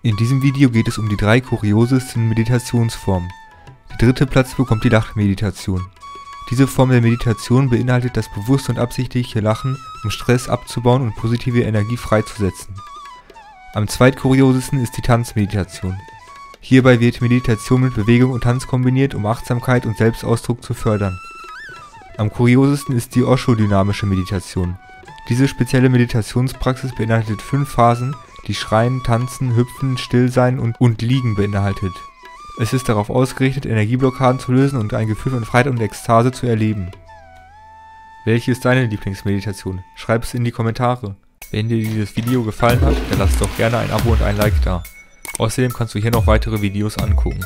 In diesem Video geht es um die drei kuriosesten Meditationsformen. Der dritte Platz bekommt die Lachmeditation. Diese Form der Meditation beinhaltet das bewusste und absichtliche Lachen, um Stress abzubauen und positive Energie freizusetzen. Am zweitkuriosesten ist die Tanzmeditation. Hierbei wird Meditation mit Bewegung und Tanz kombiniert, um Achtsamkeit und Selbstausdruck zu fördern. Am kuriosesten ist die Osho-dynamische Meditation. Diese spezielle Meditationspraxis beinhaltet fünf Phasen, die Schreien, Tanzen, Hüpfen, Stillsein und, und Liegen beinhaltet. Es ist darauf ausgerichtet, Energieblockaden zu lösen und ein Gefühl von Freiheit und Ekstase zu erleben. Welche ist deine Lieblingsmeditation? Schreib es in die Kommentare. Wenn dir dieses Video gefallen hat, dann lass doch gerne ein Abo und ein Like da. Außerdem kannst du hier noch weitere Videos angucken.